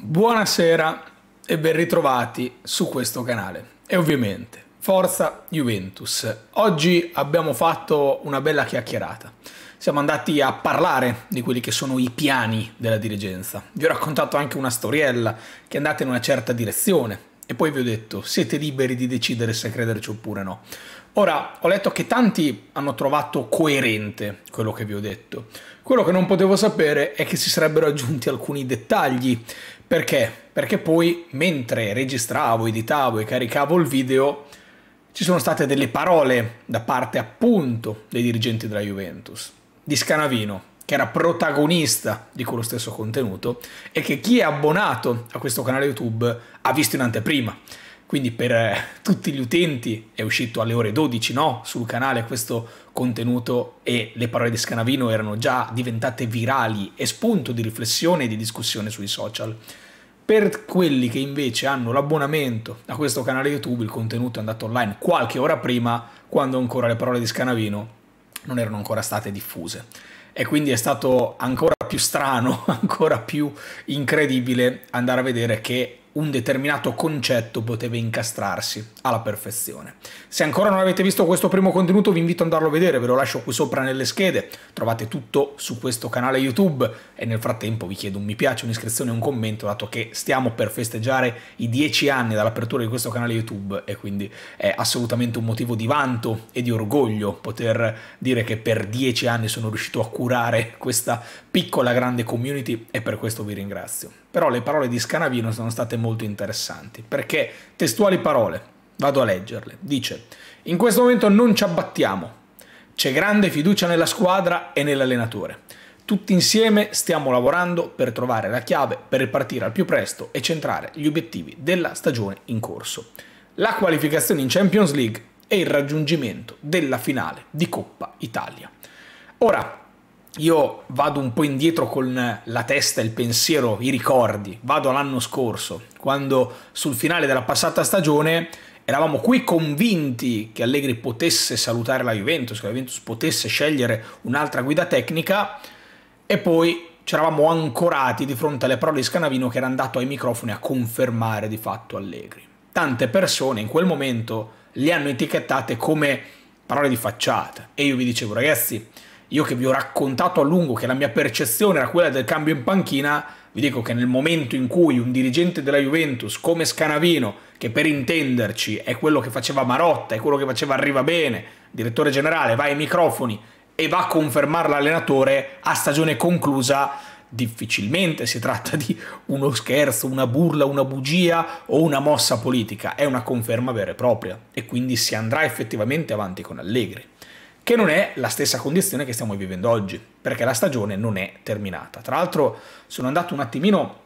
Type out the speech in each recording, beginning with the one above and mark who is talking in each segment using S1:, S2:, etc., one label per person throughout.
S1: Buonasera e ben ritrovati su questo canale. E ovviamente, forza Juventus. Oggi abbiamo fatto una bella chiacchierata. Siamo andati a parlare di quelli che sono i piani della dirigenza. Vi ho raccontato anche una storiella che è andata in una certa direzione e poi vi ho detto siete liberi di decidere se crederci oppure no. Ora, ho letto che tanti hanno trovato coerente quello che vi ho detto. Quello che non potevo sapere è che si sarebbero aggiunti alcuni dettagli. Perché? Perché poi, mentre registravo, editavo e caricavo il video, ci sono state delle parole da parte appunto dei dirigenti della Juventus, di Scanavino, che era protagonista di quello stesso contenuto e che chi è abbonato a questo canale YouTube ha visto in anteprima. Quindi per eh, tutti gli utenti è uscito alle ore 12 no? sul canale questo contenuto e le parole di Scanavino erano già diventate virali e spunto di riflessione e di discussione sui social. Per quelli che invece hanno l'abbonamento a questo canale YouTube, il contenuto è andato online qualche ora prima, quando ancora le parole di Scanavino non erano ancora state diffuse. E quindi è stato ancora più strano, ancora più incredibile andare a vedere che un determinato concetto poteva incastrarsi alla perfezione. Se ancora non avete visto questo primo contenuto vi invito ad andarlo a vedere, ve lo lascio qui sopra nelle schede, trovate tutto su questo canale YouTube e nel frattempo vi chiedo un mi piace, un'iscrizione e un commento dato che stiamo per festeggiare i dieci anni dall'apertura di questo canale YouTube e quindi è assolutamente un motivo di vanto e di orgoglio poter dire che per dieci anni sono riuscito a curare questa piccola grande community e per questo vi ringrazio. Però le parole di Scanavino sono state molto interessanti, perché testuali parole, vado a leggerle, dice in questo momento non ci abbattiamo, c'è grande fiducia nella squadra e nell'allenatore. Tutti insieme stiamo lavorando per trovare la chiave per ripartire al più presto e centrare gli obiettivi della stagione in corso. La qualificazione in Champions League e il raggiungimento della finale di Coppa Italia. Ora, io vado un po' indietro con la testa, il pensiero, i ricordi. Vado all'anno scorso, quando sul finale della passata stagione eravamo qui convinti che Allegri potesse salutare la Juventus, che la Juventus potesse scegliere un'altra guida tecnica e poi ci eravamo ancorati di fronte alle parole di Scanavino che era andato ai microfoni a confermare di fatto Allegri. Tante persone in quel momento li hanno etichettate come parole di facciata e io vi dicevo ragazzi io che vi ho raccontato a lungo che la mia percezione era quella del cambio in panchina, vi dico che nel momento in cui un dirigente della Juventus come Scanavino, che per intenderci è quello che faceva Marotta, è quello che faceva Arriva Bene, direttore generale, va ai microfoni e va a confermare l'allenatore a stagione conclusa, difficilmente si tratta di uno scherzo, una burla, una bugia o una mossa politica, è una conferma vera e propria e quindi si andrà effettivamente avanti con Allegri che non è la stessa condizione che stiamo vivendo oggi, perché la stagione non è terminata. Tra l'altro sono andato un attimino,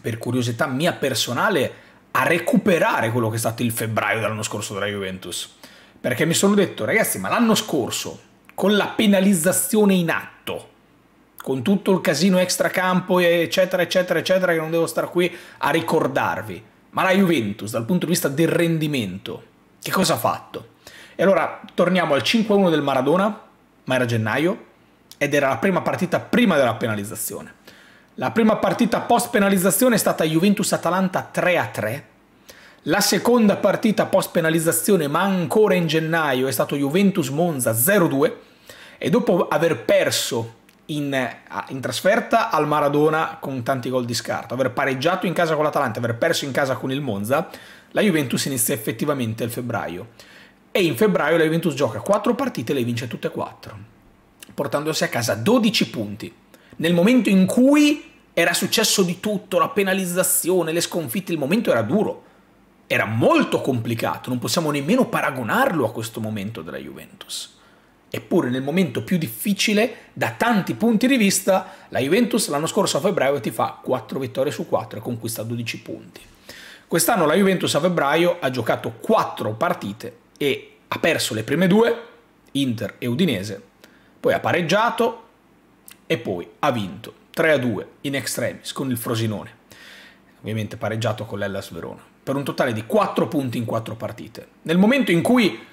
S1: per curiosità mia personale, a recuperare quello che è stato il febbraio dell'anno scorso della Juventus, perché mi sono detto, ragazzi, ma l'anno scorso, con la penalizzazione in atto, con tutto il casino extracampo, eccetera, eccetera, eccetera, che non devo stare qui a ricordarvi, ma la Juventus, dal punto di vista del rendimento, che cosa ha fatto? E allora torniamo al 5-1 del Maradona, ma era gennaio, ed era la prima partita prima della penalizzazione. La prima partita post penalizzazione è stata Juventus-Atalanta 3-3. La seconda partita post penalizzazione, ma ancora in gennaio, è stato Juventus-Monza 0-2. E dopo aver perso in, in, trasferta al Maradona con tanti gol di scarto, aver pareggiato in casa con l'Atalanta, aver perso in casa con il Monza, la Juventus inizia effettivamente il febbraio e in febbraio la Juventus gioca 4 partite e le vince tutte e 4, portandosi a casa 12 punti. Nel momento in cui era successo di tutto, la penalizzazione, le sconfitte, il momento era duro, era molto complicato, non possiamo nemmeno paragonarlo a questo momento della Juventus. Eppure nel momento più difficile, da tanti punti di vista, la Juventus l'anno scorso a febbraio ti fa 4 vittorie su 4 e conquista 12 punti. Quest'anno la Juventus a febbraio ha giocato 4 partite e ha perso le prime due, Inter e Udinese, poi ha pareggiato e poi ha vinto 3-2 in extremis con il Frosinone, ovviamente pareggiato con l'Ellas Verona, per un totale di 4 punti in 4 partite. Nel momento in cui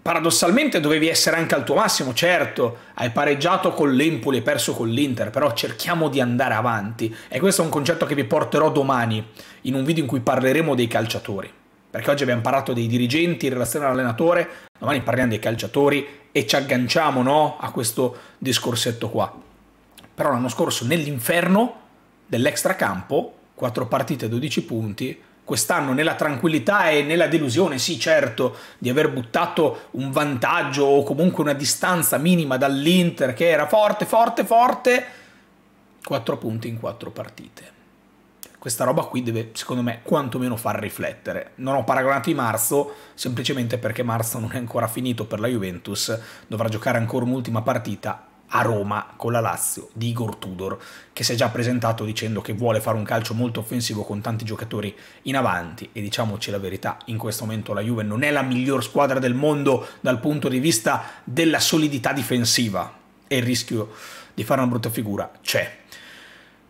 S1: paradossalmente dovevi essere anche al tuo massimo, certo, hai pareggiato con l'Empoli e perso con l'Inter, però cerchiamo di andare avanti. E questo è un concetto che vi porterò domani in un video in cui parleremo dei calciatori, perché oggi abbiamo parlato dei dirigenti in relazione all'allenatore, domani parliamo dei calciatori e ci agganciamo no, a questo discorsetto qua. Però l'anno scorso nell'inferno dell'extracampo, 4 partite, 12 punti, quest'anno nella tranquillità e nella delusione, sì certo, di aver buttato un vantaggio o comunque una distanza minima dall'Inter che era forte, forte, forte, 4 punti in 4 partite. Questa roba qui deve, secondo me, quantomeno far riflettere. Non ho paragonato i marzo, semplicemente perché marzo non è ancora finito per la Juventus, dovrà giocare ancora un'ultima partita a Roma con la Lazio di Igor Tudor, che si è già presentato dicendo che vuole fare un calcio molto offensivo con tanti giocatori in avanti e diciamoci la verità, in questo momento la Juve non è la miglior squadra del mondo dal punto di vista della solidità difensiva e il rischio di fare una brutta figura c'è.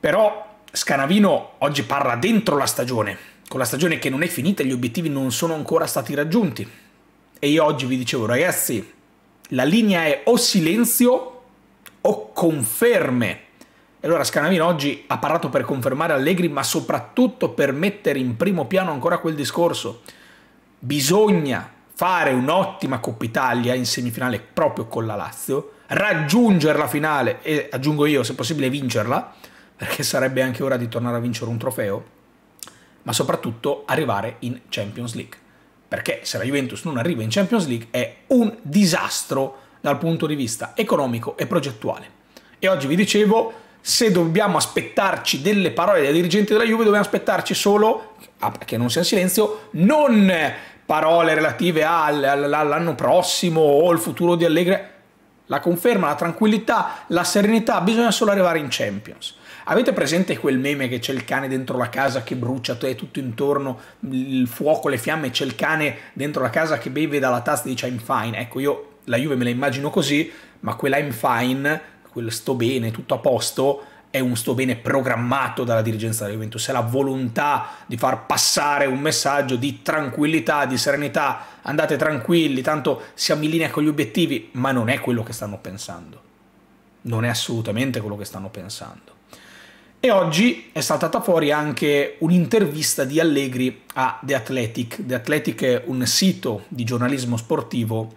S1: Però Scanavino oggi parla dentro la stagione, con la stagione che non è finita, gli obiettivi non sono ancora stati raggiunti. E io oggi vi dicevo, ragazzi, la linea è o silenzio o conferme. E allora Scanavino oggi ha parlato per confermare Allegri, ma soprattutto per mettere in primo piano ancora quel discorso. Bisogna fare un'ottima Coppa Italia in semifinale proprio con la Lazio, raggiungere la finale e aggiungo io se possibile vincerla, perché sarebbe anche ora di tornare a vincere un trofeo, ma soprattutto arrivare in Champions League. Perché se la Juventus non arriva in Champions League è un disastro dal punto di vista economico e progettuale. E oggi vi dicevo, se dobbiamo aspettarci delle parole dai dirigenti della Juve, dobbiamo aspettarci solo, che non sia in silenzio, non parole relative all'anno prossimo o al futuro di Allegri, la conferma, la tranquillità, la serenità, bisogna solo arrivare in Champions. Avete presente quel meme che c'è il cane dentro la casa che brucia e tutto intorno, il fuoco, le fiamme, c'è il cane dentro la casa che beve dalla tazza e dice I'm fine? Ecco, io la Juve me la immagino così, ma quella I'm fine, quel sto bene, tutto a posto, è un sto bene programmato dalla dirigenza della Juventus, è la volontà di far passare un messaggio di tranquillità, di serenità, andate tranquilli, tanto siamo in linea con gli obiettivi, ma non è quello che stanno pensando. Non è assolutamente quello che stanno pensando. E oggi è saltata fuori anche un'intervista di Allegri a The Athletic. The Athletic è un sito di giornalismo sportivo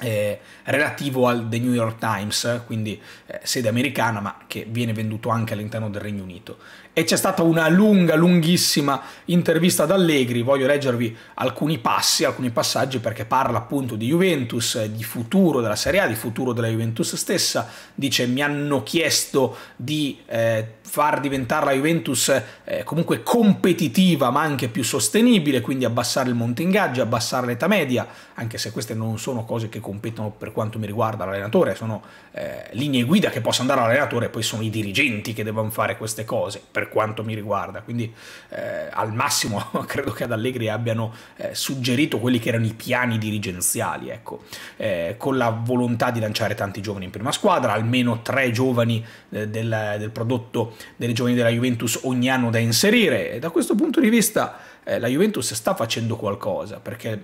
S1: eh, relativo al The New York Times, quindi eh, sede americana ma che viene venduto anche all'interno del Regno Unito e c'è stata una lunga, lunghissima intervista ad Allegri, voglio leggervi alcuni passi, alcuni passaggi perché parla appunto di Juventus, di futuro della Serie A, di futuro della Juventus stessa, dice mi hanno chiesto di eh, far diventare la Juventus eh, comunque competitiva ma anche più sostenibile, quindi abbassare il monte ingaggi, abbassare l'età media, anche se queste non sono cose che competono per quanto mi riguarda l'allenatore, sono eh, linee guida che possa andare all'allenatore, poi sono i dirigenti che devono fare queste cose. Per per quanto mi riguarda. Quindi eh, al massimo credo che ad Allegri abbiano eh, suggerito quelli che erano i piani dirigenziali, ecco, eh, con la volontà di lanciare tanti giovani in prima squadra, almeno tre giovani eh, del, del, prodotto delle giovani della Juventus ogni anno da inserire. E da questo punto di vista eh, la Juventus sta facendo qualcosa, perché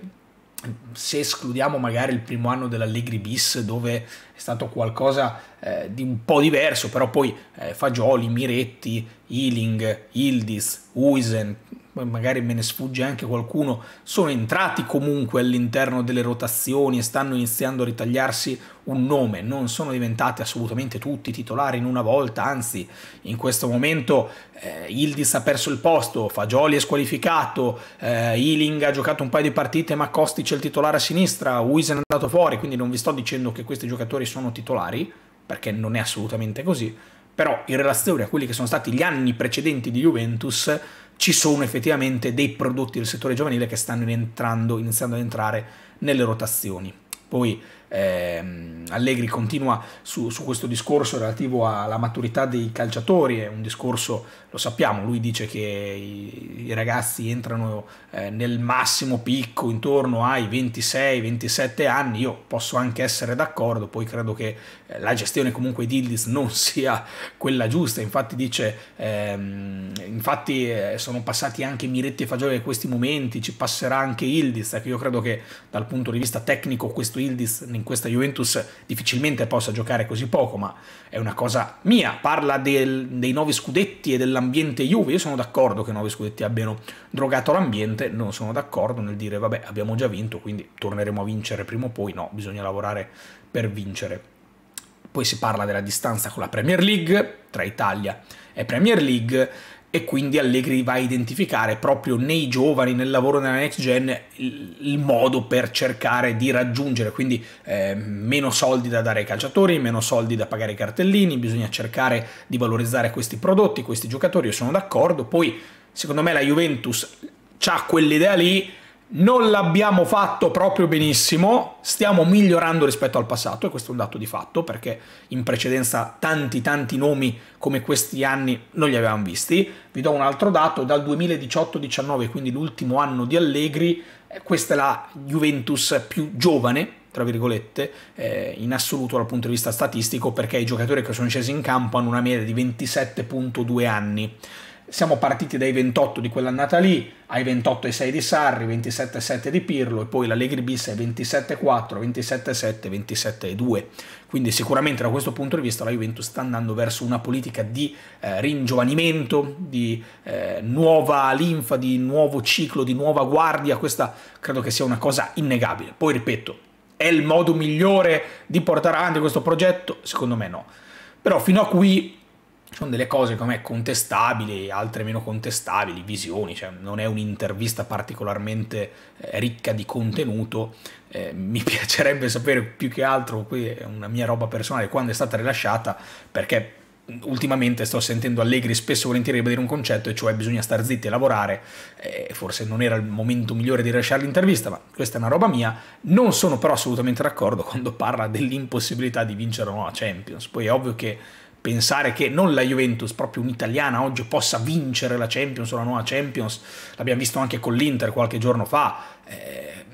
S1: se escludiamo magari il primo anno dell'Allegri bis dove è stato qualcosa eh, di un po' diverso, però poi eh, Fagioli, Miretti, Ealing, Ildis, Uisen, magari me ne sfugge anche qualcuno, sono entrati comunque all'interno delle rotazioni e stanno iniziando a ritagliarsi un nome, non sono diventati assolutamente tutti titolari in una volta, anzi in questo momento eh, Ildis ha perso il posto, Fagioli è squalificato, eh, Ealing ha giocato un paio di partite ma Kostic è il titolare a sinistra, Uisen è andato fuori, quindi non vi sto dicendo che questi giocatori sono titolari, perché non è assolutamente così, però in relazione a quelli che sono stati gli anni precedenti di Juventus ci sono effettivamente dei prodotti del settore giovanile che stanno entrando, iniziando ad entrare nelle rotazioni. Poi eh, Allegri continua su, su, questo discorso relativo alla maturità dei calciatori, è un discorso, lo sappiamo, lui dice che i, i ragazzi entrano eh, nel massimo picco intorno ai 26-27 anni, io posso anche essere d'accordo, poi credo che eh, la gestione comunque di Ildis non sia quella giusta, infatti dice, ehm, infatti eh, sono passati anche Miretti e Fagioli in questi momenti, ci passerà anche Ildis, che io credo che dal punto di vista tecnico questo Ildis in questa Juventus difficilmente possa giocare così poco, ma è una cosa mia. Parla del, dei nuovi scudetti e dell'ambiente Juve. Io sono d'accordo che i nuovi scudetti abbiano drogato l'ambiente, non sono d'accordo nel dire vabbè abbiamo già vinto, quindi torneremo a vincere prima o poi. No, bisogna lavorare per vincere. Poi si parla della distanza con la Premier League, tra Italia e Premier League e quindi Allegri va a identificare proprio nei giovani, nel lavoro nella next gen, il, il modo per cercare di raggiungere, quindi eh, meno soldi da dare ai calciatori, meno soldi da pagare ai cartellini, bisogna cercare di valorizzare questi prodotti, questi giocatori, io sono d'accordo, poi secondo me la Juventus ha quell'idea lì, non l'abbiamo fatto proprio benissimo, stiamo migliorando rispetto al passato e questo è un dato di fatto perché in precedenza tanti tanti nomi come questi anni non li avevamo visti. Vi do un altro dato, dal 2018-19, quindi l'ultimo anno di Allegri, eh, questa è la Juventus più giovane, tra virgolette, eh, in assoluto dal punto di vista statistico perché i giocatori che sono scesi in campo hanno una media di 27.2 anni siamo partiti dai 28 di quell'annata lì, ai 28,6 di Sarri, 27,7 di Pirlo e poi l'Allegri bis è 27,4, 27,7, 27,2. Quindi sicuramente da questo punto di vista la Juventus sta andando verso una politica di eh, ringiovanimento, di eh, nuova linfa, di nuovo ciclo, di nuova guardia. Questa credo che sia una cosa innegabile. Poi ripeto, è il modo migliore di portare avanti questo progetto? Secondo me no. Però fino a qui sono delle cose come contestabili, altre meno contestabili, visioni, cioè non è un'intervista particolarmente eh, ricca di contenuto. Eh, mi piacerebbe sapere più che altro, qui è una mia roba personale, quando è stata rilasciata, perché ultimamente sto sentendo Allegri spesso e volentieri ribadire un concetto, e cioè bisogna star zitti e lavorare, eh, forse non era il momento migliore di rilasciare l'intervista, ma questa è una roba mia, non sono però assolutamente d'accordo quando parla dell'impossibilità di vincere una nuova Champions, poi è ovvio che pensare che non la Juventus, proprio un'italiana oggi possa vincere la Champions o la nuova Champions, l'abbiamo visto anche con l'Inter qualche giorno fa, eh,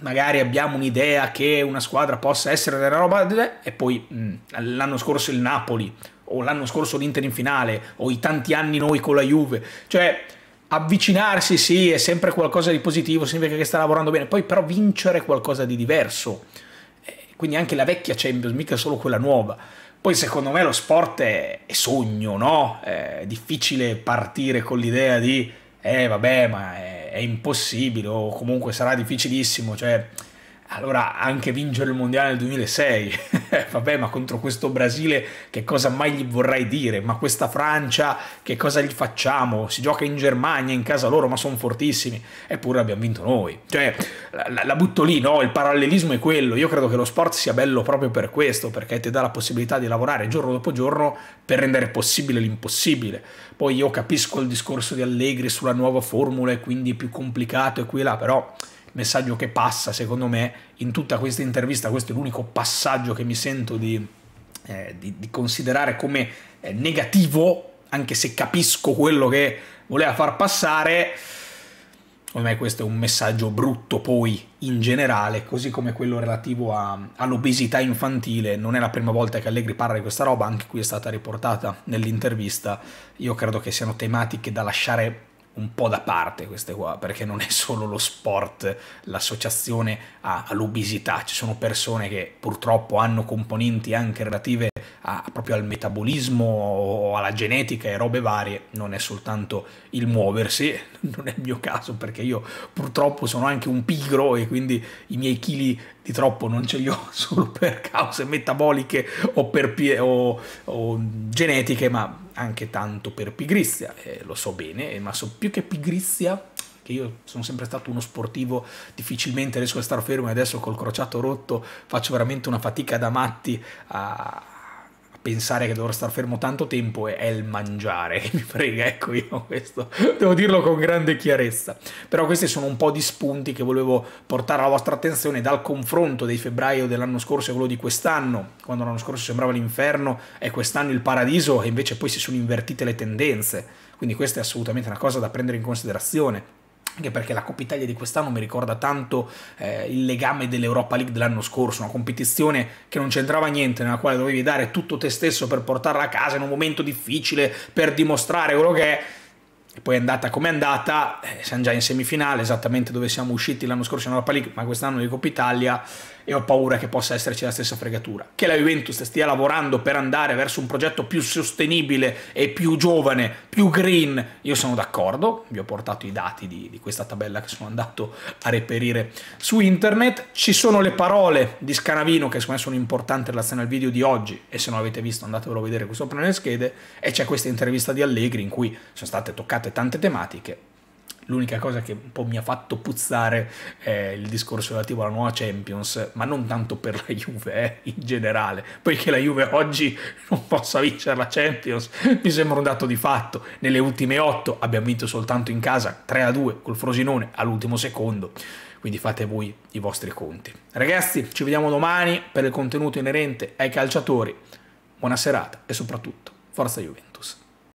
S1: magari abbiamo un'idea che una squadra possa essere della roba e poi mm, l'anno scorso il Napoli o l'anno scorso l'Inter in finale o i tanti anni noi con la Juve, cioè avvicinarsi sì è sempre qualcosa di positivo, significa che sta lavorando bene, poi però vincere qualcosa di diverso, eh, quindi anche la vecchia Champions, mica solo quella nuova poi secondo me lo sport è, è sogno, no? È difficile partire con l'idea di, eh vabbè, ma è, è impossibile o comunque sarà difficilissimo, cioè allora anche vincere il mondiale nel 2006, vabbè, ma contro questo Brasile che cosa mai gli vorrei dire? Ma questa Francia che cosa gli facciamo? Si gioca in Germania, in casa loro, ma sono fortissimi, eppure abbiamo vinto noi. Cioè, la, la, butto lì, no? Il parallelismo è quello. Io credo che lo sport sia bello proprio per questo, perché ti dà la possibilità di lavorare giorno dopo giorno per rendere possibile l'impossibile. Poi io capisco il discorso di Allegri sulla nuova formula e quindi più complicato e qui e là, però messaggio che passa, secondo me, in tutta questa intervista, questo è l'unico passaggio che mi sento di, eh, di, di considerare come eh, negativo, anche se capisco quello che voleva far passare. Secondo me questo è un messaggio brutto poi in generale, così come quello relativo all'obesità infantile. Non è la prima volta che Allegri parla di questa roba, anche qui è stata riportata nell'intervista. Io credo che siano tematiche da lasciare un po' da parte queste qua, perché non è solo lo sport, l'associazione all'obesità, ci sono persone che purtroppo hanno componenti anche relative a, proprio al metabolismo o alla genetica e robe varie, non è soltanto il muoversi, non è il mio caso perché io purtroppo sono anche un pigro e quindi i miei chili di troppo non ce li ho solo per cause metaboliche o, per o, o genetiche, ma anche tanto per pigrizia, eh, lo so bene, ma so più che pigrizia che io sono sempre stato uno sportivo, difficilmente riesco a stare fermo e adesso col crociato rotto faccio veramente una fatica da matti a, pensare che dovrò star fermo tanto tempo è il mangiare che mi frega, ecco io questo devo dirlo con grande chiarezza. Però questi sono un po' di spunti che volevo portare alla vostra attenzione dal confronto dei febbraio dell'anno scorso e quello di quest'anno, quando l'anno scorso sembrava l'inferno e quest'anno il paradiso e invece poi si sono invertite le tendenze. Quindi questa è assolutamente una cosa da prendere in considerazione anche perché la Coppa Italia di quest'anno mi ricorda tanto eh, il legame dell'Europa League dell'anno scorso, una competizione che non c'entrava niente, nella quale dovevi dare tutto te stesso per portarla a casa in un momento difficile, per dimostrare quello che è. E poi è andata come è andata, eh, siamo già in semifinale, esattamente dove siamo usciti l'anno scorso in Europa League, ma quest'anno di Coppa Italia e ho paura che possa esserci la stessa fregatura. Che la Juventus stia lavorando per andare verso un progetto più sostenibile e più giovane, più green, io sono d'accordo, vi ho portato i dati di, di questa tabella che sono andato a reperire su internet, ci sono le parole di Scanavino che secondo me sono importanti in relazione al video di oggi e se non l'avete visto andatevelo a vedere qui sopra nelle schede e c'è questa intervista di Allegri in cui sono state toccate tante tematiche L'unica cosa che un po' mi ha fatto puzzare è il discorso relativo alla nuova Champions, ma non tanto per la Juve, eh, in generale, poiché la Juve oggi non possa vincere la Champions, mi sembra un dato di fatto. Nelle ultime otto abbiamo vinto soltanto in casa 3-2 col Frosinone all'ultimo secondo, quindi fate voi i vostri conti. Ragazzi, ci vediamo domani per il contenuto inerente ai calciatori. Buona serata e soprattutto, forza Juventus.